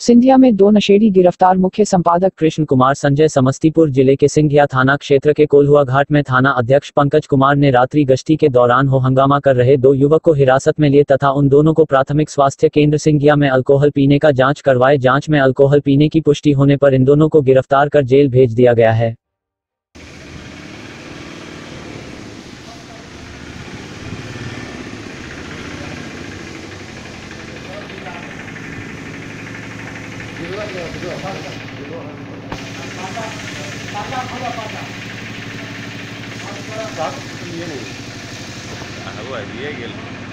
सिंधिया में दो नशेड़ी गिरफ़्तार मुख्य संपादक कृष्ण कुमार संजय समस्तीपुर ज़िले के सिंधिया थाना क्षेत्र के कोलहुआ घाट में थाना अध्यक्ष पंकज कुमार ने रात्रि गश्ती के दौरान हो हंगामा कर रहे दो युवक को हिरासत में लिए तथा उन दोनों को प्राथमिक स्वास्थ्य केंद्र सिंधिया में अल्कोहल पीने का जाँच करवाए, जाँच में अल्कोहल पीने की पुष्टि होने पर इन दोनों को गिरफ़्तार कर जेल भेज दिया गया है। ¿Qué es lo que se llama? ¿Qué lo que se llama? ¿Qué lo que se llama? ¿Qué es lo que se llama? ¿Qué